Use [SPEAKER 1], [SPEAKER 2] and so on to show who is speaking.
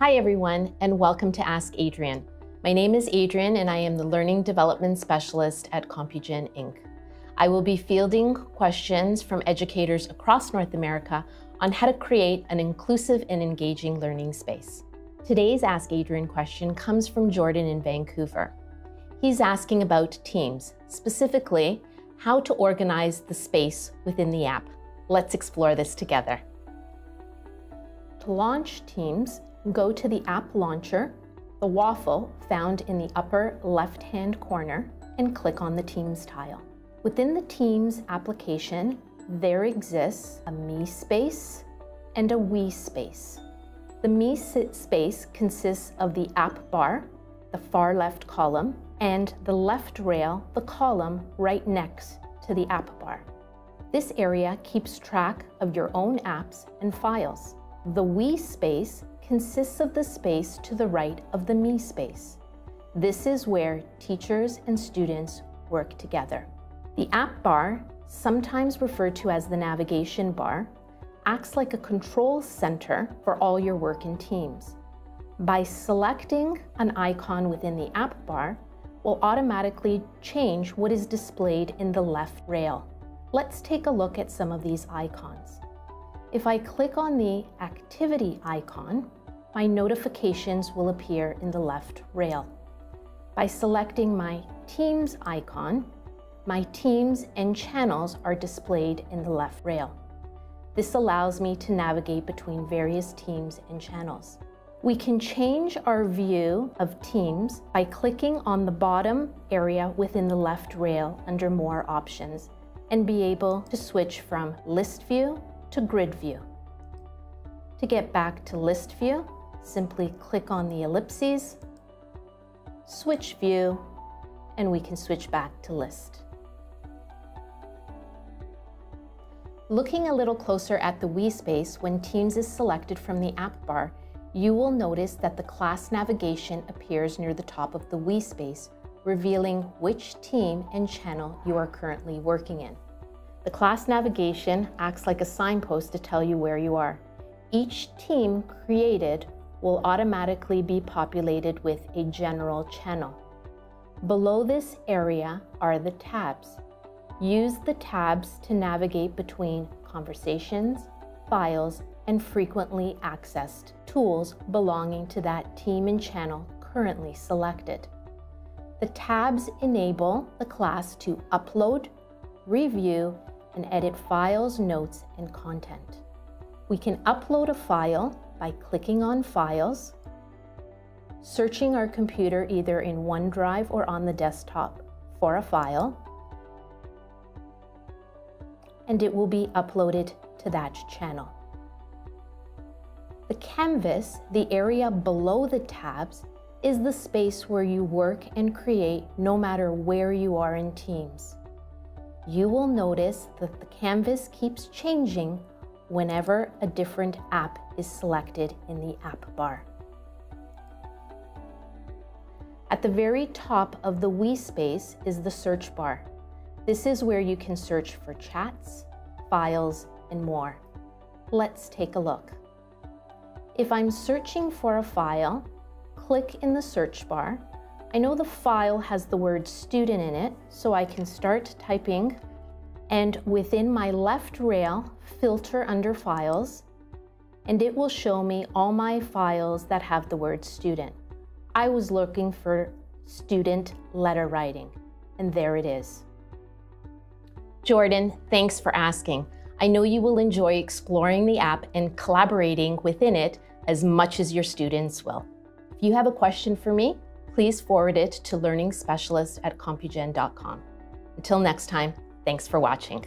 [SPEAKER 1] Hi everyone, and welcome to Ask Adrienne. My name is Adrienne and I am the Learning Development Specialist at Compugen Inc. I will be fielding questions from educators across North America on how to create an inclusive and engaging learning space. Today's Ask Adrienne question comes from Jordan in Vancouver. He's asking about Teams, specifically how to organize the space within the app. Let's explore this together. To launch Teams, go to the app launcher, the waffle found in the upper left-hand corner, and click on the Teams tile. Within the Teams application, there exists a Me space and a We space. The Me space consists of the app bar, the far left column, and the left rail, the column right next to the app bar. This area keeps track of your own apps and files. The We space consists of the space to the right of the Me space. This is where teachers and students work together. The app bar, sometimes referred to as the navigation bar, acts like a control center for all your work in Teams. By selecting an icon within the app bar, will automatically change what is displayed in the left rail. Let's take a look at some of these icons. If I click on the activity icon, my notifications will appear in the left rail. By selecting my Teams icon, my teams and channels are displayed in the left rail. This allows me to navigate between various teams and channels. We can change our view of Teams by clicking on the bottom area within the left rail under More Options and be able to switch from List View to Grid View. To get back to List View, simply click on the ellipses, switch view, and we can switch back to list. Looking a little closer at the We space when Teams is selected from the app bar, you will notice that the class navigation appears near the top of the We space, revealing which team and channel you are currently working in. The class navigation acts like a signpost to tell you where you are. Each team created will automatically be populated with a general channel. Below this area are the tabs. Use the tabs to navigate between conversations, files, and frequently accessed tools belonging to that team and channel currently selected. The tabs enable the class to upload, review, and edit files, notes, and content. We can upload a file by clicking on Files, searching our computer either in OneDrive or on the desktop for a file, and it will be uploaded to that channel. The canvas, the area below the tabs, is the space where you work and create no matter where you are in Teams. You will notice that the canvas keeps changing whenever a different app is selected in the app bar. At the very top of the We space is the search bar. This is where you can search for chats, files, and more. Let's take a look. If I'm searching for a file, click in the search bar. I know the file has the word student in it, so I can start typing and within my left rail, filter under files, and it will show me all my files that have the word student. I was looking for student letter writing, and there it is. Jordan, thanks for asking. I know you will enjoy exploring the app and collaborating within it as much as your students will. If you have a question for me, please forward it to learningspecialist at compugen.com. Until next time, Thanks for watching.